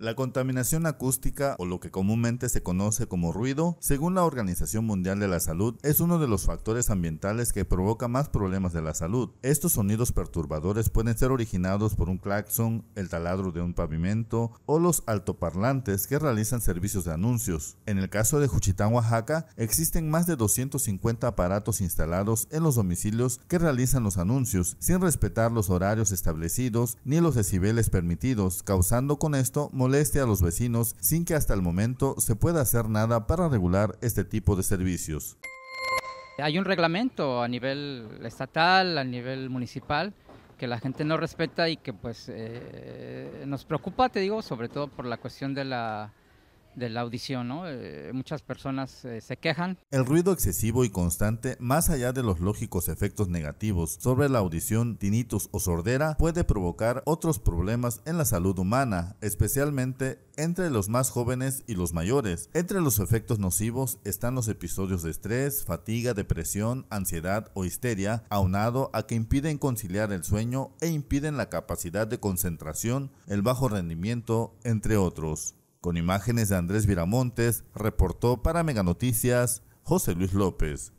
La contaminación acústica, o lo que comúnmente se conoce como ruido, según la Organización Mundial de la Salud, es uno de los factores ambientales que provoca más problemas de la salud. Estos sonidos perturbadores pueden ser originados por un claxon, el taladro de un pavimento o los altoparlantes que realizan servicios de anuncios. En el caso de Juchitán, Oaxaca, existen más de 250 aparatos instalados en los domicilios que realizan los anuncios, sin respetar los horarios establecidos ni los decibeles permitidos, causando con esto moleste a los vecinos sin que hasta el momento se pueda hacer nada para regular este tipo de servicios. Hay un reglamento a nivel estatal, a nivel municipal, que la gente no respeta y que pues eh, nos preocupa, te digo, sobre todo por la cuestión de la de la audición, ¿no? Eh, muchas personas eh, se quejan. El ruido excesivo y constante, más allá de los lógicos efectos negativos sobre la audición, tinnitus o sordera, puede provocar otros problemas en la salud humana, especialmente entre los más jóvenes y los mayores. Entre los efectos nocivos están los episodios de estrés, fatiga, depresión, ansiedad o histeria, aunado a que impiden conciliar el sueño e impiden la capacidad de concentración, el bajo rendimiento, entre otros. Con imágenes de Andrés Viramontes, reportó para Mega Noticias José Luis López.